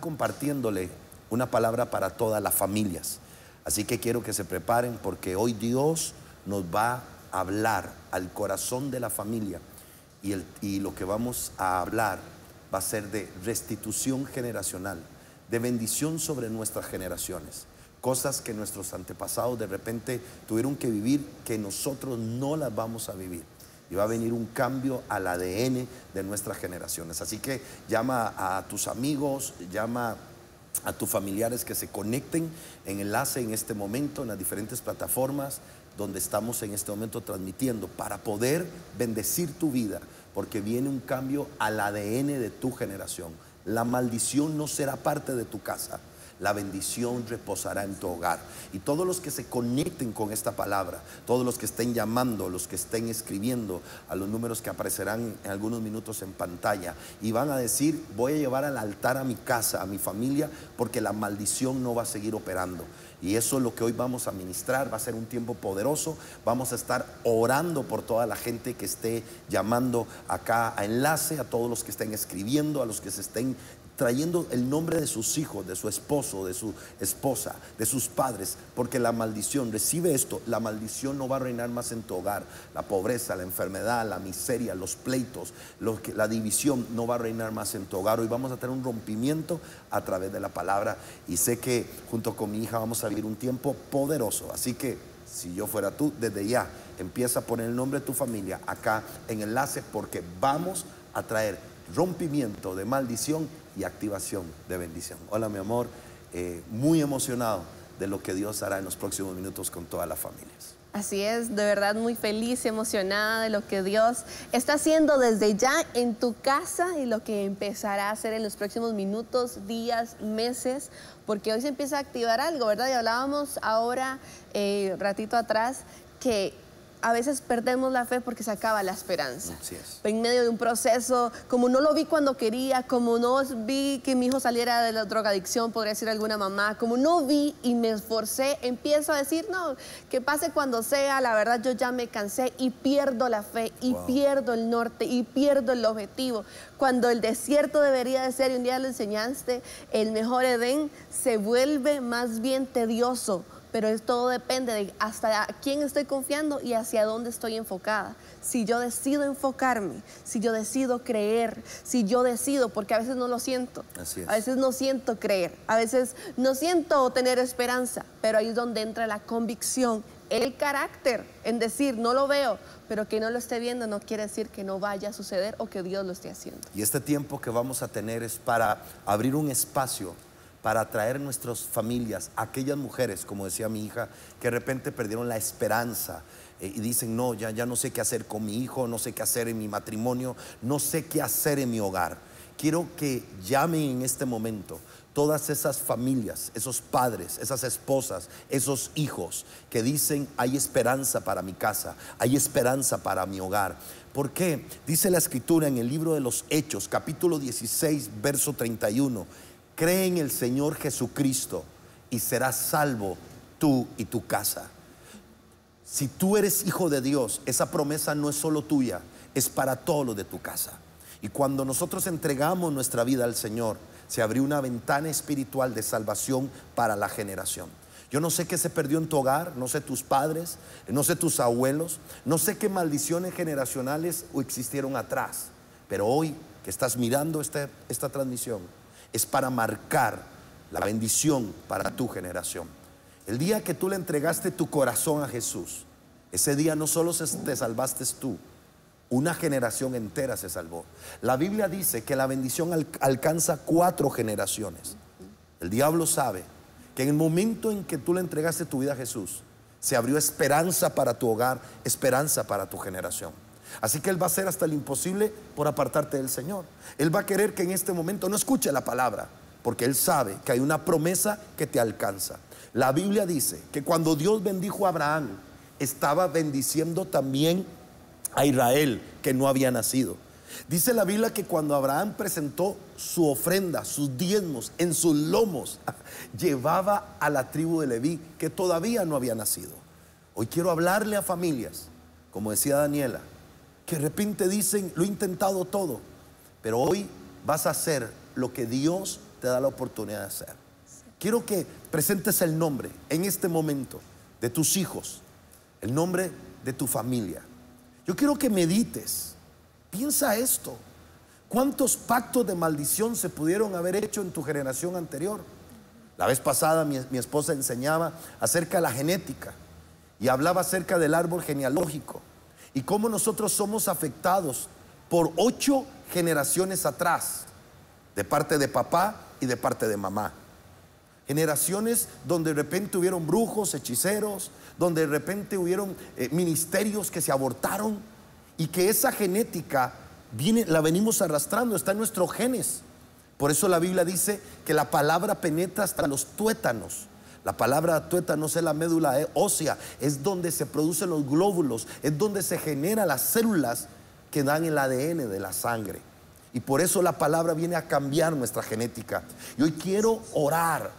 compartiéndole una palabra para todas las familias. Así que quiero que se preparen porque hoy Dios nos va a hablar al corazón de la familia y, y lo que vamos a hablar va a ser de restitución generacional, de bendición sobre nuestras generaciones. Cosas que nuestros antepasados de repente tuvieron que vivir que nosotros no las vamos a vivir. Y va a venir un cambio al ADN de nuestras generaciones. Así que llama a tus amigos, llama a tus familiares que se conecten en enlace en este momento en las diferentes plataformas donde estamos en este momento transmitiendo para poder bendecir tu vida, porque viene un cambio al ADN de tu generación. La maldición no será parte de tu casa. La bendición reposará en tu hogar. Y todos los que se conecten con esta palabra, todos los que estén llamando, los que estén escribiendo a los números que aparecerán en algunos minutos en pantalla, y van a decir, voy a llevar al altar a mi casa, a mi familia, porque la maldición no va a seguir operando. Y eso es lo que hoy vamos a ministrar, va a ser un tiempo poderoso. Vamos a estar orando por toda la gente que esté llamando acá a enlace, a todos los que estén escribiendo, a los que se estén trayendo el nombre de sus hijos, de su esposo, de su esposa, de sus padres, porque la maldición, recibe esto, la maldición no va a reinar más en tu hogar. La pobreza, la enfermedad, la miseria, los pleitos, la división no va a reinar más en tu hogar. Hoy vamos a tener un rompimiento a través de la palabra y sé que junto con mi hija vamos a vivir un tiempo poderoso. Así que si yo fuera tú, desde ya empieza a poner el nombre de tu familia acá en enlace porque vamos a traer rompimiento de maldición activación de bendición. Hola mi amor, eh, muy emocionado de lo que Dios hará en los próximos minutos con todas las familias. Así es, de verdad muy feliz y emocionada de lo que Dios está haciendo desde ya en tu casa y lo que empezará a hacer en los próximos minutos, días, meses, porque hoy se empieza a activar algo, ¿verdad? Y hablábamos ahora, eh, ratito atrás, que a veces perdemos la fe porque se acaba la esperanza. Así es. En medio de un proceso, como no lo vi cuando quería, como no vi que mi hijo saliera de la drogadicción, podría decir alguna mamá, como no vi y me esforcé, empiezo a decir, no, que pase cuando sea, la verdad yo ya me cansé y pierdo la fe y Wow. pierdo el norte y pierdo el objetivo. Cuando el desierto debería de ser, y un día lo enseñaste, el mejor Edén se vuelve más bien tedioso pero es- todo depende de hasta quién estoy confiando y hacia dónde estoy enfocada. Si yo decido enfocarme, si yo decido creer, si yo decido, porque a veces no lo siento, Así es. a veces no siento creer, a veces no siento tener esperanza, pero ahí es donde entra la convicción, el carácter en decir, no lo veo, pero que no lo esté viendo no quiere decir que no vaya a suceder o que Dios lo esté haciendo. Y este tiempo que vamos a tener es para abrir un espacio para atraer nuestras familias, aquellas mujeres, como decía mi hija, que de repente perdieron la esperanza eh, y dicen, no, ya, ya no sé qué hacer con mi hijo, no sé qué hacer en mi matrimonio, no sé qué hacer en mi hogar. Quiero que llamen en este momento todas esas familias, esos padres, esas esposas, esos hijos que dicen, hay esperanza para mi casa, hay esperanza para mi hogar. ¿Por qué? Dice la escritura en el libro de los Hechos, capítulo 16, verso 31, cree en el Señor Jesucristo y serás salvo tú y tu casa. Si tú eres hijo de Dios, esa promesa no es solo tuya, es para todos los de tu casa. Y cuando nosotros entregamos nuestra vida al Señor, se abrió una ventana espiritual de salvación para la generación. Yo no sé qué se perdió en tu hogar, no sé tus padres, no sé tus abuelos, no sé qué maldiciones generacionales existieron atrás, pero hoy que estás mirando esta, esta transmisión es para marcar la bendición para tu generación. El día que tú le entregaste tu corazón a Jesús, ese día no solo te salvaste tú, una generación entera se salvó. La Biblia dice que la bendición al- alcanza cuatro generaciones. El diablo sabe que en el momento en que tú le entregaste tu vida a Jesús, se abrió esperanza para tu hogar, esperanza para tu generación. Así que Él va a hacer hasta lo imposible por apartarte del Señor. Él va a querer que en este momento no escuche la palabra, porque Él sabe que hay una promesa que te alcanza. La Biblia dice que cuando Dios bendijo a Abraham, estaba bendiciendo también a Israel que no había nacido. Dice la Biblia que cuando Abraham presentó su ofrenda, sus diezmos en sus lomos, llevaba a la tribu de Leví que todavía no había nacido. Hoy quiero hablarle a familias, como decía Daniela, que de repente dicen, lo he intentado todo, pero hoy vas a hacer lo que Dios te da la oportunidad de hacer. Quiero que presentes el nombre en este momento de tus hijos, el nombre de tu familia. Yo quiero que medites, piensa esto. ¿Cuántos pactos de maldición se pudieron haber hecho en tu generación anterior? La vez pasada mi, mi esposa enseñaba acerca de la genética y hablaba acerca del árbol genealógico y cómo nosotros somos afectados por ocho generaciones atrás, de parte de papá y de parte de mamá. Generaciones donde de repente hubieron brujos, hechiceros, donde de repente hubieron eh, ministerios que se abortaron y que esa genética viene, la venimos arrastrando, está en nuestros genes. Por eso la Biblia dice que la palabra penetra hasta los tuétanos. La palabra tuétanos es la médula eh, ósea, es donde se producen los glóbulos, es donde se generan las células que dan el ADN de la sangre. Y por eso la palabra viene a cambiar nuestra genética. Y hoy quiero orar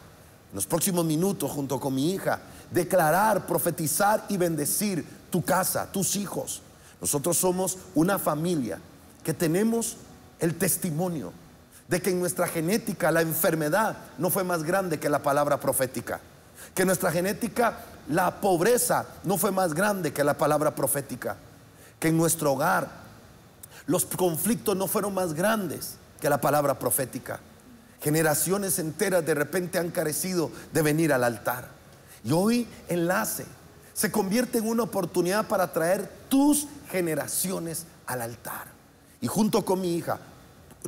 en los próximos minutos junto con mi hija, declarar, profetizar y bendecir tu casa, tus hijos. Nosotros somos una familia que tenemos el testimonio de que en nuestra genética la enfermedad no fue más grande que la palabra profética. Que en nuestra genética la pobreza no fue más grande que la palabra profética. Que en nuestro hogar los conflictos no fueron más grandes que la palabra profética. Generaciones enteras de repente han carecido de venir al altar. Y hoy enlace se convierte en una oportunidad para traer tus generaciones al altar. Y junto con mi hija,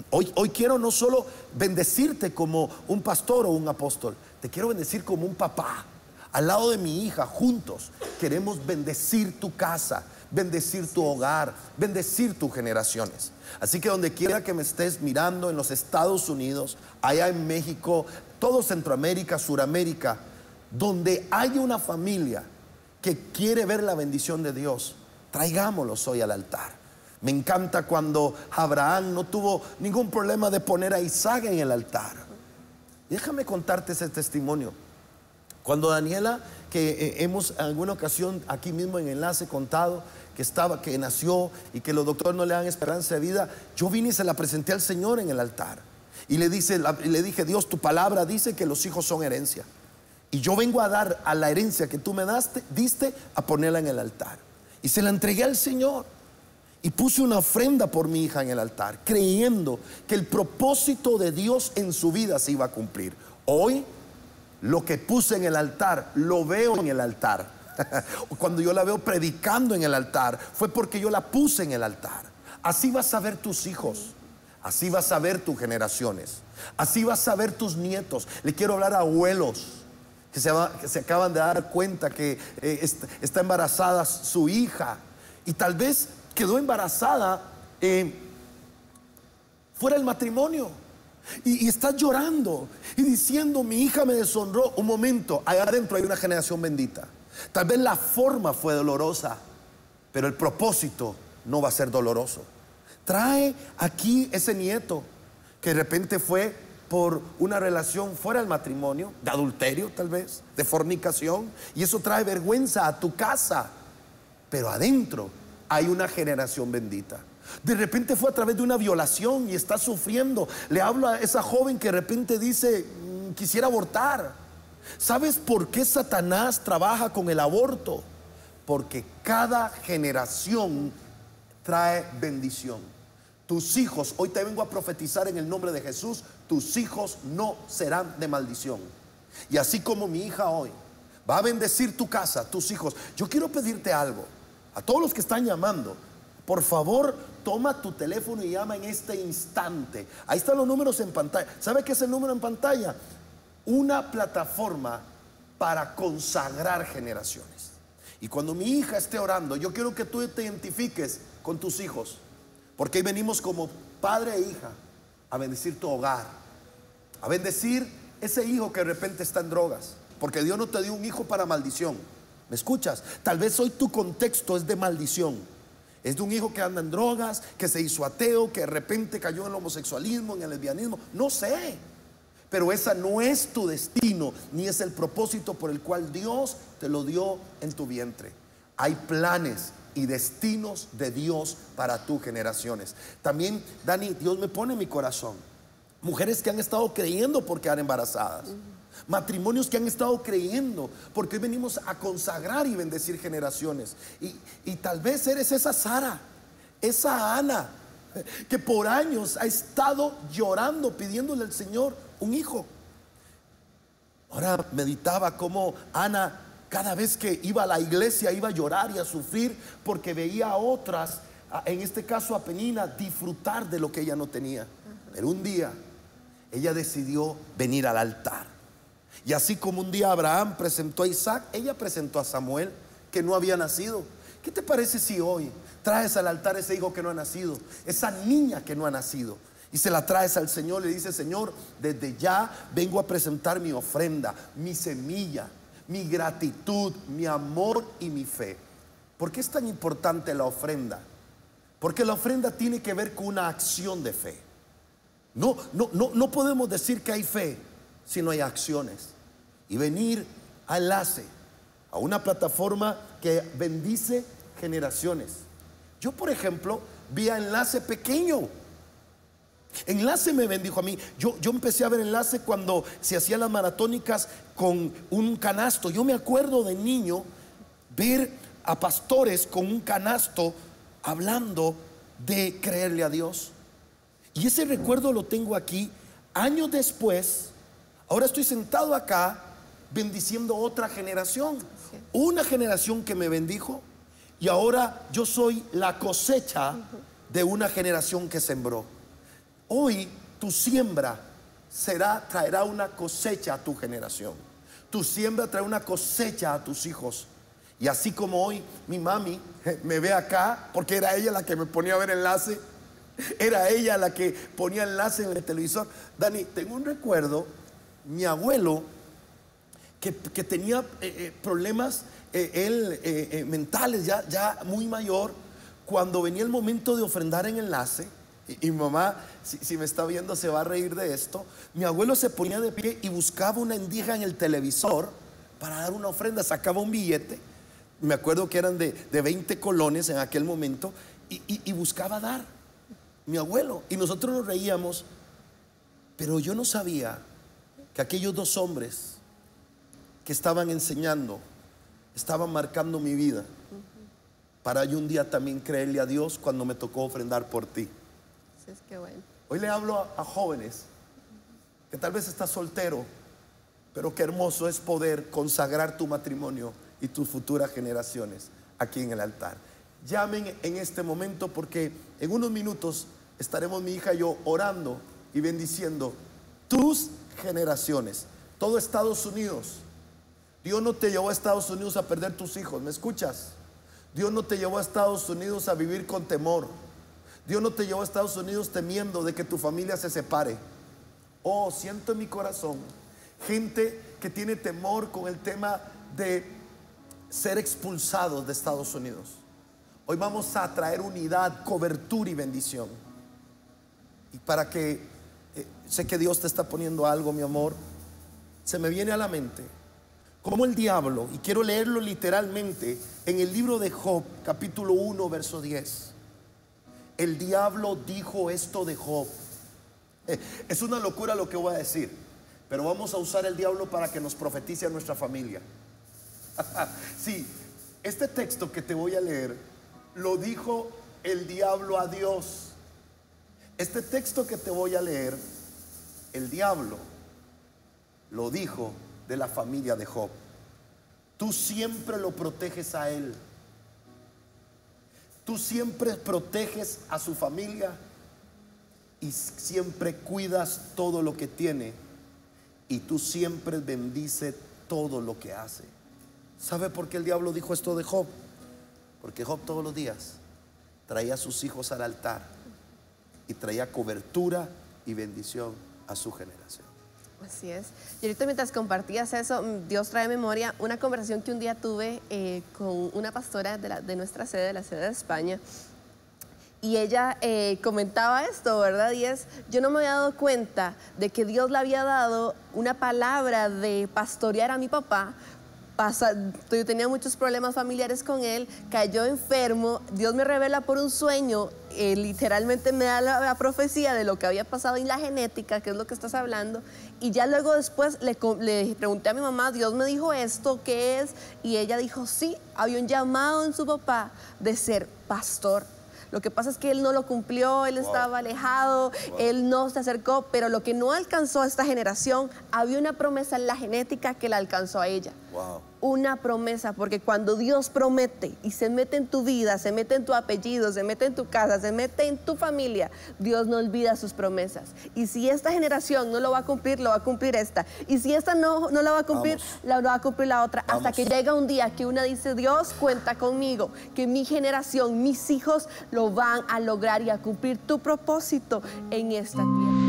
hoy, quiero no solo bendecirte como un pastor o un apóstol, te quiero bendecir como un papá. Al lado de mi hija, juntos, queremos bendecir tu casa, bendecir tu hogar, bendecir tus generaciones. Así que donde quiera que me estés mirando en los Estados Unidos, allá en México, todo Centroamérica, Suramérica, donde hay una familia que quiere ver la bendición de Dios, traigámoslos hoy al altar. Me encanta cuando Abraham no tuvo ningún problema de poner a Isaac en el altar. Déjame contarte ese testimonio. Cuando Daniela, que eh, hemos en alguna ocasión aquí mismo en enlace contado, que estaba, que nació y que los doctores no le dan esperanza de vida, yo vine y se la presenté al Señor en el altar. Y le, dice, le dije, Dios, tu palabra dice que los hijos son herencia. Y yo vengo a dar a la herencia que tú me daste, diste, a ponerla en el altar. Y se la entregué al Señor. Y puse una ofrenda por mi hija en el altar, creyendo que el propósito de Dios en su vida se iba a cumplir. Hoy, lo que puse en el altar, lo veo en el altar Cuando yo la veo predicando en el altar, fue porque yo la puse en el altar. Así vas a ver tus hijos. Así vas a ver tus generaciones. Así vas a ver tus nietos. Le quiero hablar a abuelos que se, acaban de dar cuenta que eh, está, embarazada su hija. Y tal vez quedó embarazada eh, fuera del matrimonio. Y, y estás llorando y diciendo, mi hija me deshonró. Un momento, allá adentro hay una generación bendita. Tal vez la forma fue dolorosa, pero el propósito no va a ser doloroso. Trae aquí ese nieto que de repente fue por una relación fuera del matrimonio, de adulterio tal vez, de fornicación, y eso trae vergüenza a tu casa, pero adentro hay una generación bendita. De repente fue a través de una violación y está sufriendo. Le hablo a esa joven que de repente dice, mm, quisiera abortar. ¿Sabes por qué Satanás trabaja con el aborto? Porque cada generación trae bendición. Tus hijos, hoy te vengo a profetizar en el nombre de Jesús, tus hijos no serán de maldición. Y así como mi hija hoy va a bendecir tu casa, tus hijos, yo quiero pedirte algo. A todos los que están llamando, por favor, toma tu teléfono y llama en este instante. Ahí están los números en pantalla. ¿Sabe qué es el número en pantalla? una plataforma para consagrar generaciones. Y cuando mi hija esté orando, yo quiero que tú te identifiques con tus hijos, porque ahí venimos como padre e hija a bendecir tu hogar, a bendecir ese hijo que de repente está en drogas, porque Dios no te dio un hijo para maldición. ¿Me escuchas? Tal vez hoy tu contexto es de maldición. Es de un hijo que anda en drogas, que se hizo ateo, que de repente cayó en el homosexualismo, en el lesbianismo. No sé. Pero esa no es tu destino, ni es el propósito por el cual Dios te lo dio en tu vientre. Hay planes y destinos de Dios para tus generaciones. También, Dani, Dios me pone en mi corazón Mujeres que han estado creyendo por quedar embarazadas. Matrimonios que han estado creyendo porque hoy venimos a consagrar y bendecir generaciones. Y, y tal vez eres esa Sara, esa Ana, que por años ha estado llorando, pidiéndole al Señor un hijo. Ahora meditaba cómo Ana cada vez que iba a la iglesia iba a llorar y a sufrir porque veía a otras, en este caso a Penina, disfrutar de lo que ella no tenía. Pero un día ella decidió venir al altar. Y así como un día Abraham presentó a Isaac, ella presentó a Samuel, que no había nacido. ¿Qué te parece si hoy traes al altar ese hijo que no ha nacido, esa niña que no ha nacido? Y se la traes al Señor, le dice, Señor, desde ya vengo a presentar mi ofrenda, mi semilla, mi gratitud, mi amor y mi fe. ¿Por qué es tan importante la ofrenda? Porque la ofrenda tiene que ver con una acción de fe. No, no, no, no podemos decir que hay fe si no hay acciones. Y venir a enlace, a una plataforma que bendice generaciones. Yo, por ejemplo, vi a enlace pequeño. Enlace me bendijo a mí. Yo, yo empecé a ver enlace cuando se hacían las maratónicas con un canasto. Yo me acuerdo de niño ver a pastores con un canasto hablando de creerle a Dios. Y ese recuerdo lo tengo aquí. Años después, ahora estoy sentado acá bendiciendo otra generación. Una generación que me bendijo y ahora yo soy la cosecha de una generación que sembró. Hoy tu siembra será, traerá una cosecha a tu generación. Tu siembra traerá una cosecha a tus hijos. Y así como hoy mi mami me ve acá, porque era ella la que me ponía a ver enlace, era ella la que ponía enlace en el televisor. Dani, tengo un recuerdo, mi abuelo, que, tenía eh, eh, problemas eh, él, mentales, ya, ya muy mayor, cuando venía el momento de ofrendar en enlace, y, mi mamá, si, si, me está viendo, se va a reír de esto, mi abuelo se ponía de pie y buscaba una endija en el televisor para dar una ofrenda, sacaba un billete, me acuerdo que eran de, de 20 colones en aquel momento, y, y buscaba dar mi abuelo. Y nosotros nos reíamos, pero yo no sabía que aquellos dos hombres que estaban enseñando, estaban marcando mi vida para yo un día también creerle a Dios cuando me tocó ofrendar por ti. Hoy le hablo a, jóvenes que tal vez estás soltero, pero qué hermoso es poder consagrar tu matrimonio y tus futuras generaciones aquí en el altar. Llamen en este momento porque en unos minutos estaremos mi hija y yo orando y bendiciendo tus generaciones. Todo Estados Unidos. Dios no te llevó a Estados Unidos a perder tus hijos, ¿me escuchas? Dios no te llevó a Estados Unidos a vivir con temor. Dios no te llevó a Estados Unidos temiendo de que tu familia se separe. Oh, siento en mi corazón gente que tiene temor con el tema de ser expulsados de Estados Unidos. Hoy vamos a traer unidad, cobertura y bendición. Y para que eh, sé que Dios te está poniendo algo, mi amor, se me viene a la mente como el diablo, y quiero leerlo literalmente en el libro de Job, capítulo 1, verso 10. El diablo dijo esto de Job. Es una locura lo que voy a decir, pero vamos a usar el diablo para que nos profetice a nuestra familia. sí, este texto que te voy a leer lo dijo el diablo a Dios. Este texto que te voy a leer, el diablo lo dijo de la familia de Job. Tú siempre lo proteges a él. Tú siempre proteges a su familia y siempre cuidas todo lo que tiene. Y tú siempre bendices todo lo que hace. ¿Sabe por qué el diablo dijo esto de Job? Porque Job todos los días traía a sus hijos al altar y traía cobertura y bendición a su generación. Así es. Y ahorita mientras compartías eso, mm, Dios trae memoria una conversación que un día tuve eh, con una pastora de, nuestra sede, de la sede de España. Y ella eh, comentaba esto, ¿verdad? Y es, yo no me había dado cuenta de que Dios le había dado una palabra de pastorear a mi papá pasa, yo tenía muchos problemas familiares con él, cayó enfermo, Dios me revela por un sueño, eh, literalmente me da la, profecía de lo que había pasado en la genética, que es lo que estás hablando, y ya luego después le, le pregunté a mi mamá, Dios me dijo esto, ¿qué es? Y ella dijo, sí, había un llamado en su papá de ser pastor. Lo que pasa es que él no lo cumplió, él estaba alejado, él no se acercó, pero lo que no alcanzó a esta generación, había una promesa en la genética que la alcanzó a ella. Wow una promesa, porque cuando Dios promete y se mete en tu vida, se mete en tu apellido, se mete en tu casa, se mete en tu familia, Dios no olvida sus promesas. Y si esta generación no lo va a cumplir, lo va a cumplir esta. Y si esta no, no la va a cumplir, la va a cumplir la otra. Hasta que llega un día que una dice, Dios cuenta conmigo, que mi generación, mis hijos lo van a lograr y a cumplir tu propósito en esta tierra.